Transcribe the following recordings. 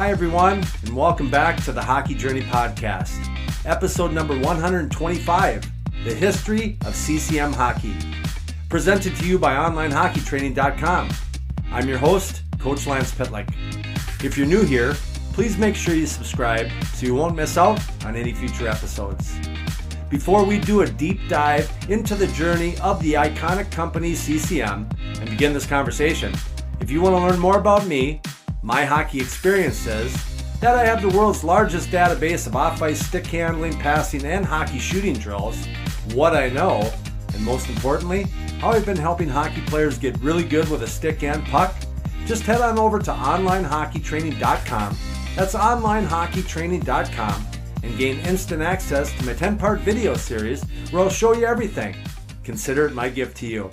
Hi, everyone, and welcome back to the Hockey Journey Podcast, episode number 125 The History of CCM Hockey. Presented to you by OnlineHockeyTraining.com. I'm your host, Coach Lance Pitlick. If you're new here, please make sure you subscribe so you won't miss out on any future episodes. Before we do a deep dive into the journey of the iconic company CCM and begin this conversation, if you want to learn more about me, my hockey Experience says that I have the world's largest database of off ice stick handling, passing, and hockey shooting drills, what I know, and most importantly, how I've been helping hockey players get really good with a stick and puck, just head on over to onlinehockeytraining.com. That's onlinehockeytraining.com and gain instant access to my 10 part video series where I'll show you everything. Consider it my gift to you.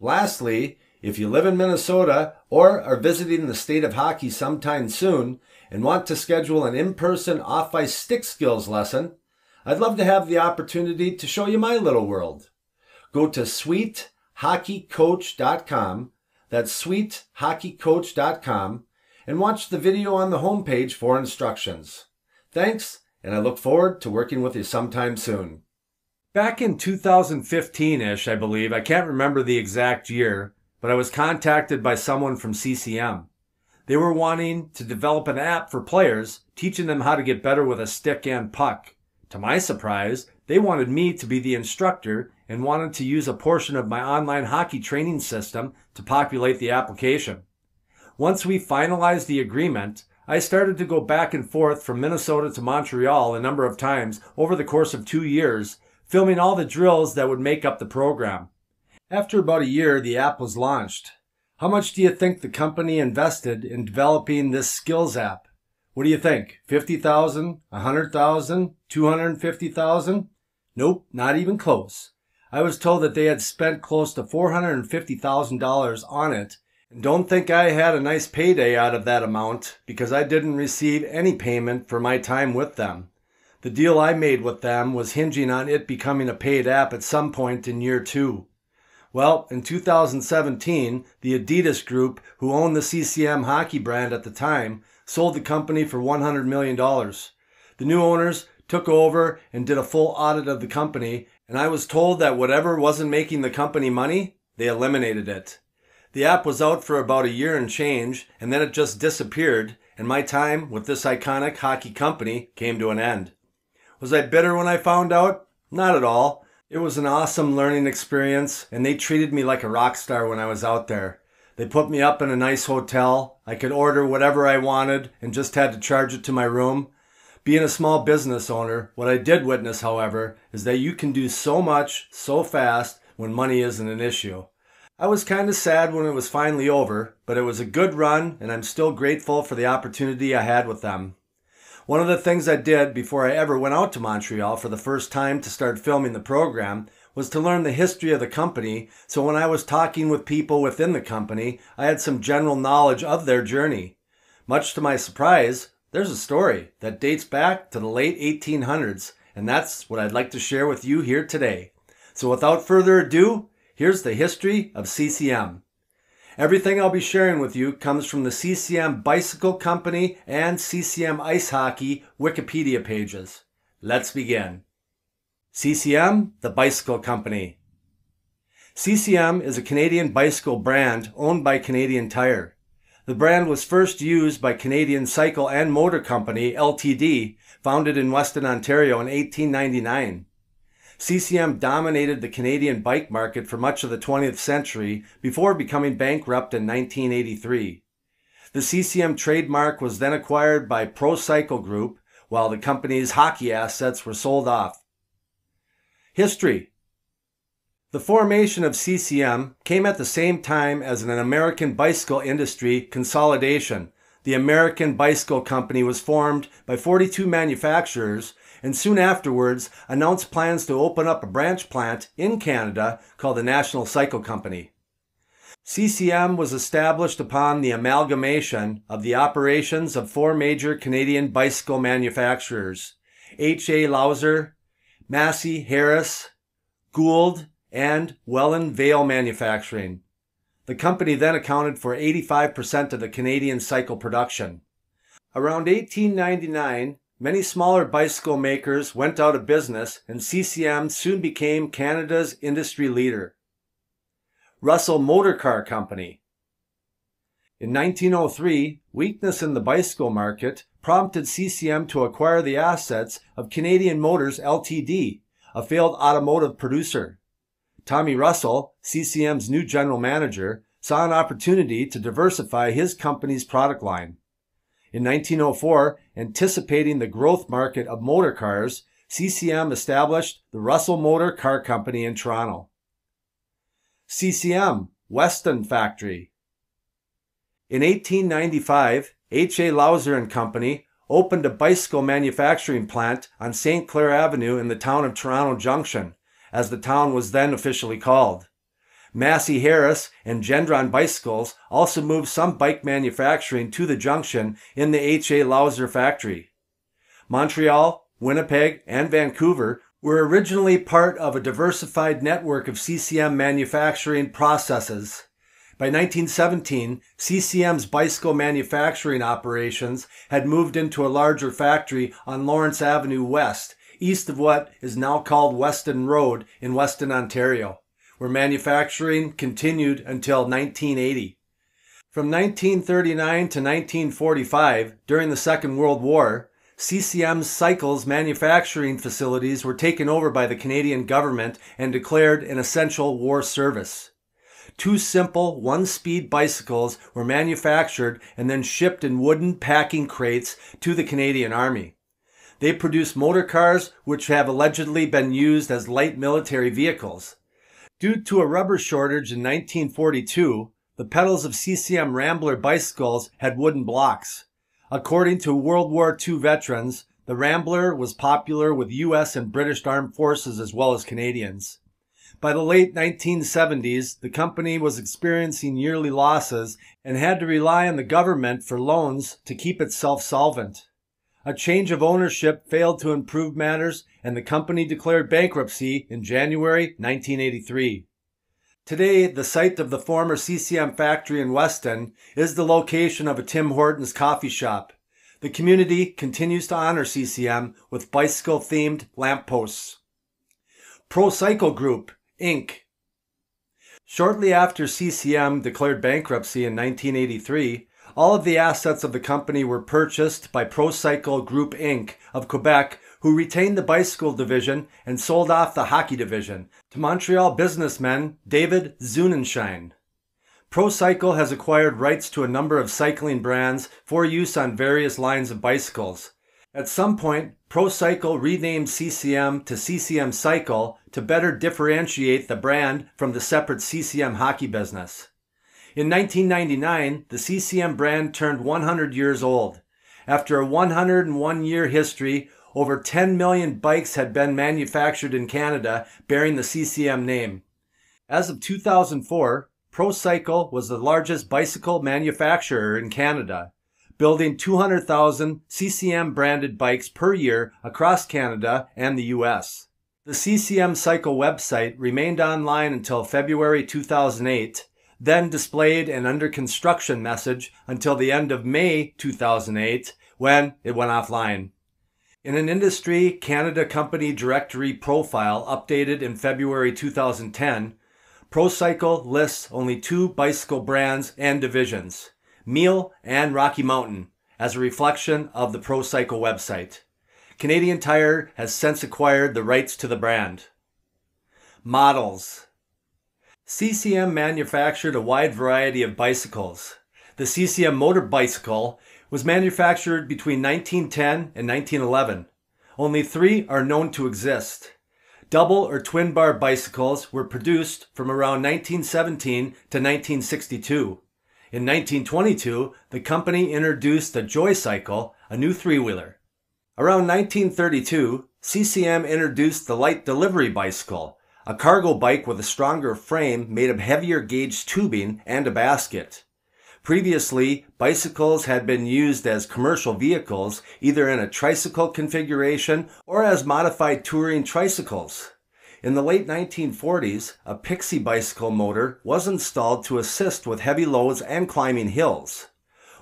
Lastly, if you live in Minnesota or are visiting the state of hockey sometime soon and want to schedule an in person off ice stick skills lesson, I'd love to have the opportunity to show you my little world. Go to sweethockeycoach.com, that's sweethockeycoach.com, and watch the video on the homepage for instructions. Thanks, and I look forward to working with you sometime soon. Back in 2015 ish, I believe, I can't remember the exact year, but I was contacted by someone from CCM. They were wanting to develop an app for players, teaching them how to get better with a stick and puck. To my surprise, they wanted me to be the instructor and wanted to use a portion of my online hockey training system to populate the application. Once we finalized the agreement, I started to go back and forth from Minnesota to Montreal a number of times over the course of two years, filming all the drills that would make up the program. After about a year, the app was launched. How much do you think the company invested in developing this skills app? What do you think? 50,000, 100,000, 250,000? Nope, not even close. I was told that they had spent close to $450,000 on it. And don't think I had a nice payday out of that amount because I didn't receive any payment for my time with them. The deal I made with them was hinging on it becoming a paid app at some point in year two. Well, in 2017, the Adidas Group, who owned the CCM hockey brand at the time, sold the company for $100 million. The new owners took over and did a full audit of the company, and I was told that whatever wasn't making the company money, they eliminated it. The app was out for about a year and change, and then it just disappeared, and my time with this iconic hockey company came to an end. Was I bitter when I found out? Not at all. It was an awesome learning experience, and they treated me like a rock star when I was out there. They put me up in a nice hotel. I could order whatever I wanted and just had to charge it to my room. Being a small business owner, what I did witness, however, is that you can do so much so fast when money isn't an issue. I was kind of sad when it was finally over, but it was a good run and I'm still grateful for the opportunity I had with them. One of the things I did before I ever went out to Montreal for the first time to start filming the program was to learn the history of the company so when I was talking with people within the company, I had some general knowledge of their journey. Much to my surprise, there's a story that dates back to the late 1800s, and that's what I'd like to share with you here today. So without further ado, Here's the history of CCM. Everything I'll be sharing with you comes from the CCM Bicycle Company and CCM Ice Hockey Wikipedia pages. Let's begin. CCM, the Bicycle Company. CCM is a Canadian bicycle brand owned by Canadian Tire. The brand was first used by Canadian Cycle and Motor Company, LTD, founded in Weston, Ontario in 1899. CCM dominated the Canadian bike market for much of the 20th century before becoming bankrupt in 1983. The CCM trademark was then acquired by Pro Cycle Group, while the company's hockey assets were sold off. History The formation of CCM came at the same time as an American bicycle industry consolidation. The American Bicycle Company was formed by 42 manufacturers and soon afterwards announced plans to open up a branch plant in Canada called the National Cycle Company. CCM was established upon the amalgamation of the operations of four major Canadian bicycle manufacturers, H.A. Lozier, Massey Harris, Gould, and Welland Vale Manufacturing. The company then accounted for 85% of the Canadian cycle production. Around 1899, many smaller bicycle makers went out of business and CCM soon became Canada's industry leader. Russell Motor Car Company. In 1903, weakness in the bicycle market prompted CCM to acquire the assets of Canadian Motors Ltd., a failed automotive producer. Tommy Russell, CCM's new general manager, saw an opportunity to diversify his company's product line. In 1904, anticipating the growth market of motor cars, CCM established the Russell Motor Car Company in Toronto. CCM, Weston Factory. In 1895, H.A. Lozier and Company opened a bicycle manufacturing plant on St. Clair Avenue in the town of Toronto Junction, as the town was then officially called. Massey Harris and Gendron Bicycles also moved some bike manufacturing to the junction in the H.A. Lozier factory. Montreal, Winnipeg, and Vancouver were originally part of a diversified network of CCM manufacturing processes. By 1917, CCM's bicycle manufacturing operations had moved into a larger factory on Lawrence Avenue West, east of what is now called Weston Road in Weston, Ontario, where manufacturing continued until 1980. From 1939 to 1945, during the Second World War, CCM's cycles manufacturing facilities were taken over by the Canadian government and declared an essential war service. Two simple one-speed bicycles were manufactured and then shipped in wooden packing crates to the Canadian Army. They produce motor cars which have allegedly been used as light military vehicles. Due to a rubber shortage in 1942, the pedals of CCM Rambler bicycles had wooden blocks. According to World War II veterans, the Rambler was popular with U.S. and British armed forces as well as Canadians. By the late 1970s, the company was experiencing yearly losses and had to rely on the government for loans to keep itself solvent. A change of ownership failed to improve matters and the company declared bankruptcy in January 1983. Today, the site of the former CCM factory in Weston is the location of a Tim Hortons coffee shop. The community continues to honor CCM with bicycle themed lampposts. Pro Cycle Group Inc. Shortly after CCM declared bankruptcy in 1983, all of the assets of the company were purchased by ProCycle Group Inc. of Quebec, who retained the bicycle division and sold off the hockey division to Montreal businessman David Zunenshine. ProCycle has acquired rights to a number of cycling brands for use on various lines of bicycles. At some point, ProCycle renamed CCM to CCM Cycle to better differentiate the brand from the separate CCM hockey business. In 1999, the CCM brand turned 100 years old. After a 101 year history, over 10 million bikes had been manufactured in Canada bearing the CCM name. As of 2004, ProCycle was the largest bicycle manufacturer in Canada building 200,000 CCM branded bikes per year across Canada and the US. The CCM Cycle website remained online until February 2008, then displayed an under construction message until the end of May 2008 when it went offline. In an Industry Canada Company Directory profile updated in February 2010, ProCycle lists only two bicycle brands and divisions. Miele, and Rocky Mountain as a reflection of the ProCycle website. Canadian Tire has since acquired the rights to the brand. Models CCM manufactured a wide variety of bicycles. The CCM motor bicycle was manufactured between 1910 and 1911. Only three are known to exist. Double or twin bar bicycles were produced from around 1917 to 1962. In 1922, the company introduced the Joy Cycle, a new three-wheeler. Around 1932, CCM introduced the Light Delivery Bicycle, a cargo bike with a stronger frame made of heavier gauge tubing and a basket. Previously, bicycles had been used as commercial vehicles, either in a tricycle configuration or as modified touring tricycles. In the late 1940s, a Pixie bicycle motor was installed to assist with heavy loads and climbing hills.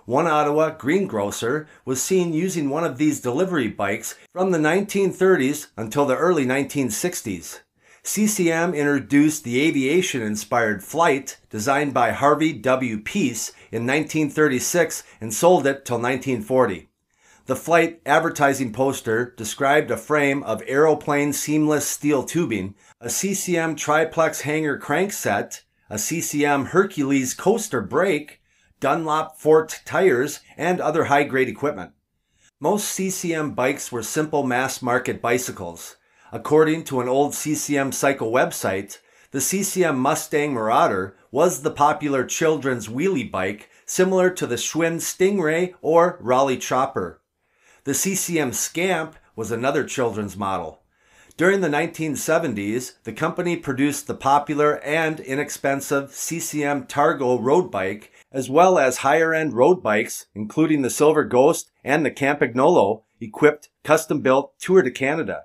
one Ottawa greengrocer was seen using one of these delivery bikes from the 1930s until the early 1960s. CCM introduced the aviation inspired Flight, designed by Harvey W. Peace, in 1936 and sold it till 1940. The Flight advertising poster described a frame of aeroplane seamless steel tubing, a CCM triplex hanger crankset, a CCM Hercules coaster brake, Dunlop forked tires, and other high grade equipment. Most CCM bikes were simple mass market bicycles. According to an old CCM Cycle website, the CCM Mustang Marauder was the popular children's wheelie bike similar to the Schwinn Stingray or Raleigh Chopper. The CCM Scamp was another children's model. During the 1970s, the company produced the popular and inexpensive CCM Targo road bike, as well as higher end road bikes, including the Silver Ghost and the Campagnolo, equipped custom built Tour de Canada.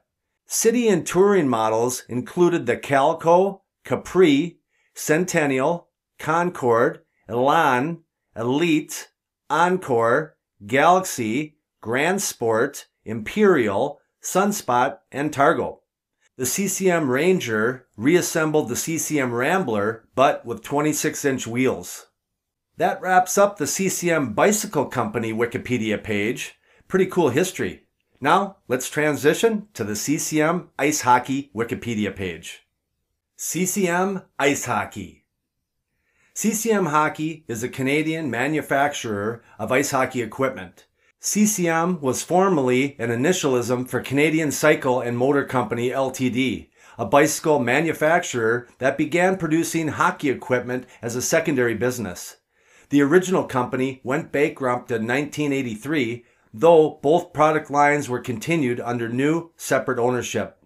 City and touring models included the Calico, Capri, Centennial, Concord, Elan, Elite, Encore, Galaxy, Grand Sport, Imperial, Sunspot, and Targo. The CCM Ranger reassembled the CCM Rambler, but with 26 inch wheels. That wraps up the CCM Bicycle Company Wikipedia page. Pretty cool history. Now, let's transition to the CCM Ice Hockey Wikipedia page. CCM Ice Hockey. CCM Hockey is a Canadian manufacturer of ice hockey equipment. CCM was formerly an initialism for Canadian Cycle and Motor Company Ltd., a bicycle manufacturer that began producing hockey equipment as a secondary business. The original company went bankrupt in 1983 though both product lines were continued under new, separate ownership.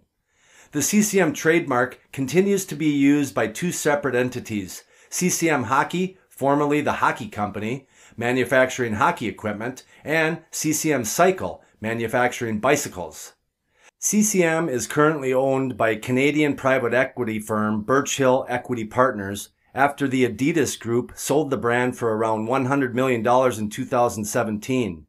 The CCM trademark continues to be used by two separate entities CCM Hockey, formerly the Hockey Company, manufacturing hockey equipment, and CCM Cycle, manufacturing bicycles. CCM is currently owned by Canadian private equity firm Birch-Hill Equity Partners after the Adidas Group sold the brand for around $100 million in 2017.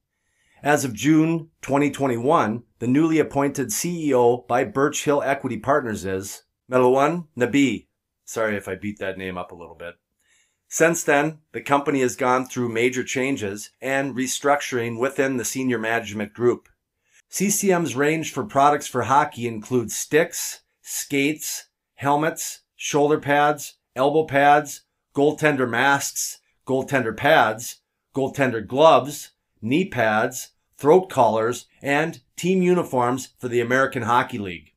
As of June 2021, the newly appointed CEO by Birch-Hill Equity Partners is Melouane Nabi. Sorry if I beat that name up a little bit. Since then, the company has gone through major changes and restructuring within the senior management group. CCM's range for products for hockey includes sticks, skates, helmets, shoulder pads, elbow pads, goaltender masks, goaltender pads, goaltender gloves, knee pads, throat collars, and team uniforms for the American Hockey League.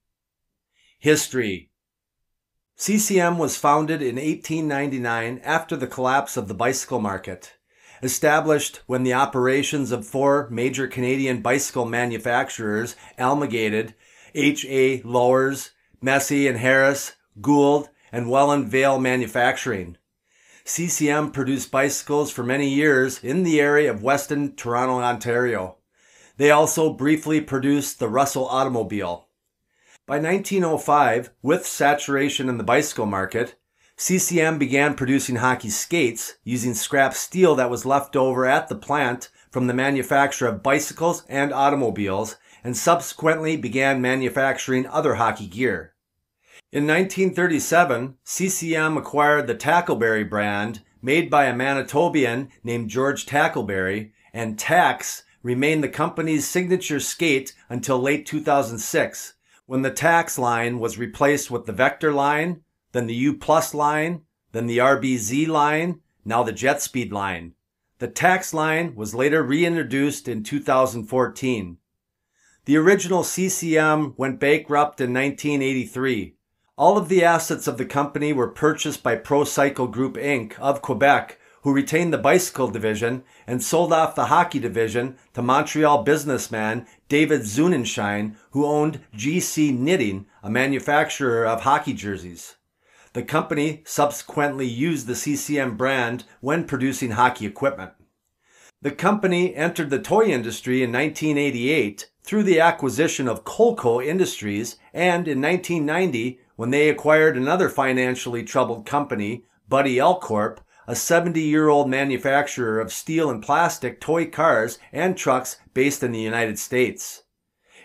History CCM was founded in 1899 after the collapse of the bicycle market. Established when the operations of four major Canadian bicycle manufacturers amalgamated H.A. Lowers, Massey and Harris, Gould, and Welland Vale Manufacturing. CCM produced bicycles for many years in the area of Weston, Toronto, Ontario. They also briefly produced the Russell automobile. By 1905, with saturation in the bicycle market, CCM began producing hockey skates using scrap steel that was left over at the plant from the manufacture of bicycles and automobiles and subsequently began manufacturing other hockey gear. In 1937, CCM acquired the Tackaberry brand made by a Manitobian named George Tackaberry, and Tacks remained the company's signature skate until late 2006, when the Tacks line was replaced with the Vector line, then the U Plus line, then the RBZ line, now the JetSpeed line. The Tacks line was later reintroduced in 2014. The original CCM went bankrupt in 1983. All of the assets of the company were purchased by ProCycle Group Inc. of Quebec, who retained the bicycle division and sold off the hockey division to Montreal businessman David Zunenshine, who owned GC Knitting, a manufacturer of hockey jerseys. The company subsequently used the CCM brand when producing hockey equipment. The company entered the toy industry in 1988 through the acquisition of Colco Industries and in 1990 when they acquired another financially troubled company, Buddy L Corp, a 70 year old manufacturer of steel and plastic toy cars and trucks based in the United States.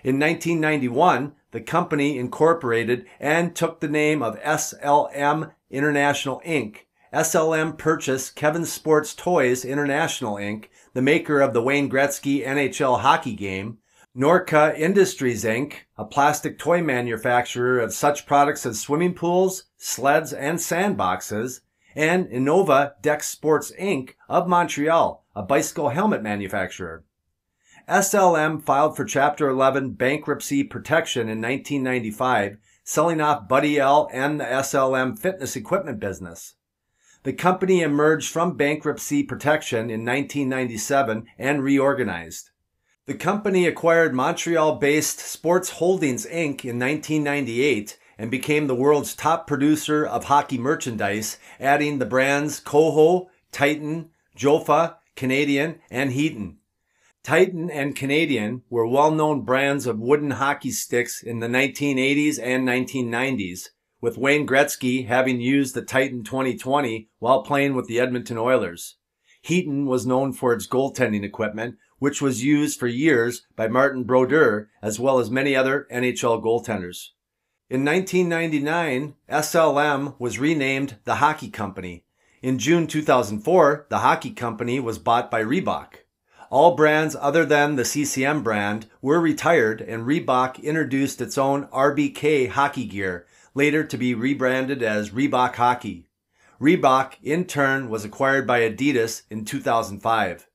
In 1991, the company incorporated and took the name of SLM International Inc. SLM purchased Kevin Sports Toys International Inc., the maker of the Wayne Gretzky NHL hockey game, Norca Industries Inc., a plastic toy manufacturer of such products as swimming pools, sleds, and sandboxes, and Innova Deck Sports Inc. of Montreal, a bicycle helmet manufacturer. SLM filed for Chapter 11 bankruptcy protection in 1995, selling off Buddy L and the SLM fitness equipment business. The company emerged from bankruptcy protection in 1997 and reorganized. The company acquired Montreal-based Sports Holdings Inc. in 1998 and became the world's top producer of hockey merchandise, adding the brands Koho, Titan, Jofa, Canadian, and Heaton. Titan and Canadian were well-known brands of wooden hockey sticks in the 1980s and 1990s, with Wayne Gretzky having used the Titan 2020 while playing with the Edmonton Oilers. Heaton was known for its goaltending equipment, which was used for years by Martin Brodeur as well as many other NHL goaltenders. In 1999, SLM was renamed the Hockey Company. In June 2004, the Hockey Company was bought by Reebok. All brands other than the CCM brand were retired and Reebok introduced its own RBK hockey gear, later to be rebranded as Reebok Hockey. Reebok, in turn, was acquired by Adidas in 2005.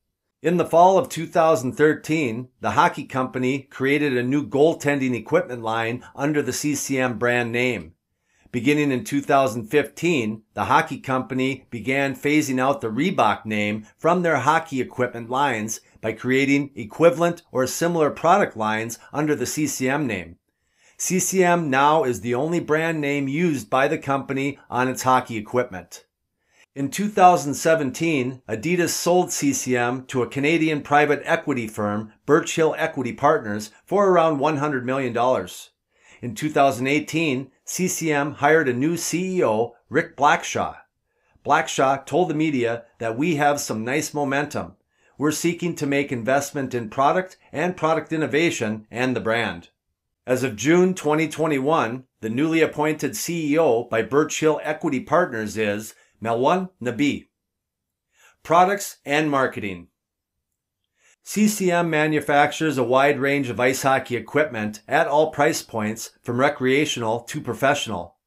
In the fall of 2013, the hockey company created a new goaltending equipment line under the CCM brand name. Beginning in 2015, the hockey company began phasing out the Reebok name from their hockey equipment lines by creating equivalent or similar product lines under the CCM name. CCM now is the only brand name used by the company on its hockey equipment. In 2017, Adidas sold CCM to a Canadian private equity firm, Birch Hill Equity Partners, for around $100 million. In 2018, CCM hired a new CEO, Rick Blackshaw. Blackshaw told the media that we have some nice momentum. We're seeking to make investment in product and product innovation and the brand. As of June 2021, the newly appointed CEO by Birch Hill Equity Partners is Melwan Nabi. Products and marketing. CCM manufactures a wide range of ice hockey equipment at all price points from recreational to professional.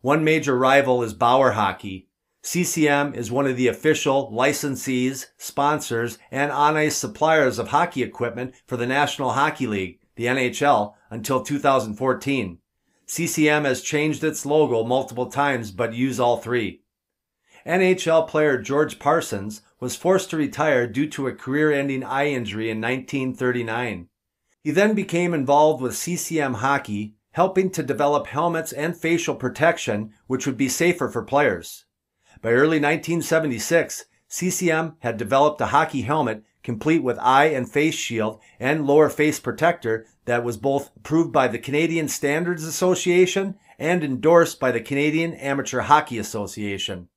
One major rival is Bauer Hockey. CCM is one of the official licensees, sponsors, and on-ice suppliers of hockey equipment for the National Hockey League, the NHL, until 2014. CCM has changed its logo multiple times but use all three. NHL player George Parsons was forced to retire due to a career-ending eye injury in 1939. He then became involved with CCM Hockey, helping to develop helmets and facial protection which would be safer for players. By early 1976, CCM had developed a hockey helmet complete with eye and face shield and lower face protector that was both approved by the Canadian Standards Association and endorsed by the Canadian Amateur Hockey Association.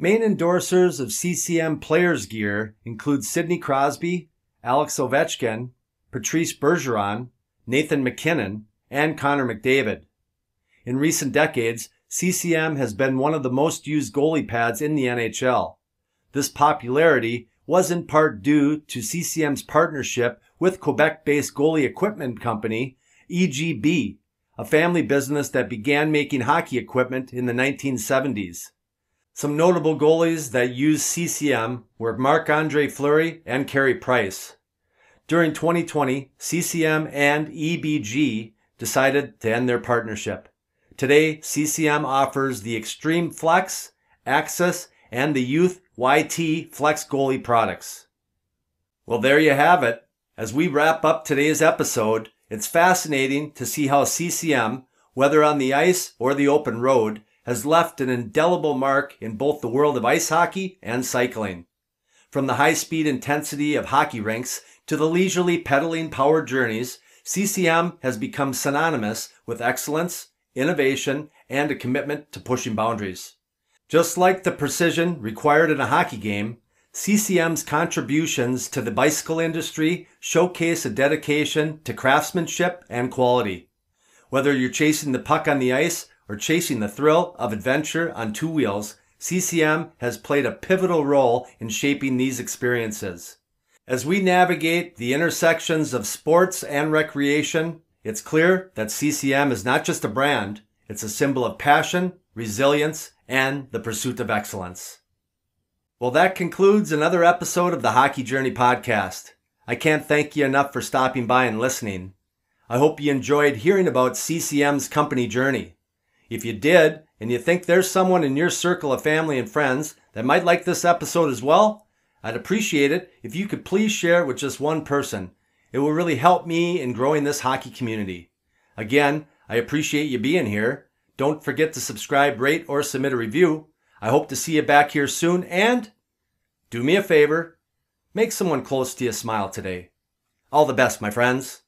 Main endorsers of CCM players gear include Sidney Crosby, Alex Ovechkin, Patrice Bergeron, Nathan MacKinnon, and Connor McDavid. In recent decades, CCM has been one of the most used goalie pads in the NHL. This popularity was in part due to CCM's partnership with Quebec-based goalie equipment company EGB, a family business that began making hockey equipment in the 1970s. Some notable goalies that used CCM were Marc-Andre Fleury and Carey Price. During 2020, CCM and EBG decided to end their partnership. Today, CCM offers the Extreme Flex, Axis, and the Youth YT Flex Goalie products. Well, there you have it. As we wrap up today's episode, it's fascinating to see how CCM, whether on the ice or the open road, has left an indelible mark in both the world of ice hockey and cycling. From the high speed intensity of hockey rinks to the leisurely pedaling power journeys, CCM has become synonymous with excellence, innovation, and a commitment to pushing boundaries. Just like the precision required in a hockey game, CCM's contributions to the bicycle industry showcase a dedication to craftsmanship and quality. Whether you're chasing the puck on the ice or chasing the thrill of adventure on two wheels, CCM has played a pivotal role in shaping these experiences. As we navigate the intersections of sports and recreation, it's clear that CCM is not just a brand, it's a symbol of passion, resilience, and the pursuit of excellence. Well, that concludes another episode of the Hockey Journey podcast. I can't thank you enough for stopping by and listening. I hope you enjoyed hearing about CCM's company journey. If you did, and you think there's someone in your circle of family and friends that might like this episode as well, I'd appreciate it if you could please share it with just one person. It will really help me in growing this hockey community. Again, I appreciate you being here. Don't forget to subscribe, rate, or submit a review. I hope to see you back here soon and do me a favor, make someone close to you smile today. All the best, my friends.